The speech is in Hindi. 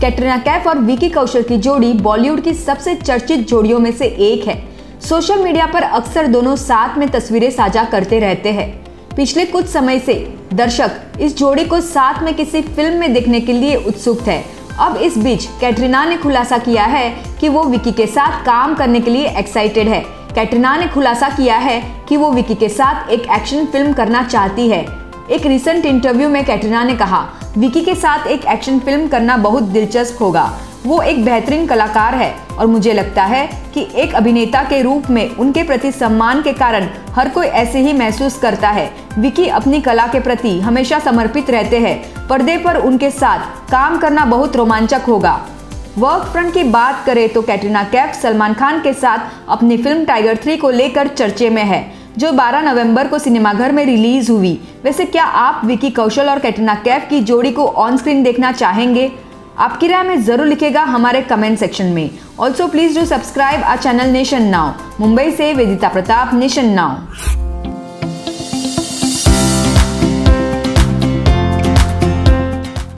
कैटरीना कैफ और विकी कौशल की जोड़ी बॉलीवुड की सबसे चर्चित जोड़ियों में से एक है। सोशल मीडिया पर अक्सर दोनों साथ में तस्वीरें साझा करते रहते हैं। पिछले कुछ समय से दर्शक इस जोड़ी को साथ में किसी फ़िल्म में देखने के लिए उत्सुक थे। अब इस बीच कैटरीना ने खुलासा किया है कि वो विकी के साथ काम करने के लिए एक्साइटेड है। कैटरीना ने खुलासा किया है कि वो विकी के साथ एक एक्शन फ़िल्म करना चाहती है। एक रिसेंट इंटरव्यू में कैटरीना ने कहा, विकी के साथ एक एक्शन फ़िल्म करना बहुत दिलचस्प होगा। वो एक बेहतरीन कलाकार है और मुझे लगता है कि एक अभिनेता के रूप में उनके प्रति सम्मान के कारण हर कोई ऐसे ही महसूस करता है। विकी अपनी कला के प्रति हमेशा समर्पित रहते हैं। पर्दे पर उनके साथ काम करना बहुत रोमांचक होगा। वर्क फ्रंट की बात करें तो कैटरीना कैफ सलमान खान के साथ अपनी फ़िल्म टाइगर थ्री को लेकर चर्चे में है। जो 12 नवंबर को सिनेमाघर में रिलीज़ हुई। वैसे क्या आप विकी कौशल और कैटरीना कैफ की जोड़ी को ऑन स्क्रीन देखना चाहेंगे? आपकी राय में ज़रूर लिखेगा हमारे कमेंट सेक्शन में। Also please do subscribe our channel Nation Now Mumbai से वेदिता प्रताप नेशन नाउ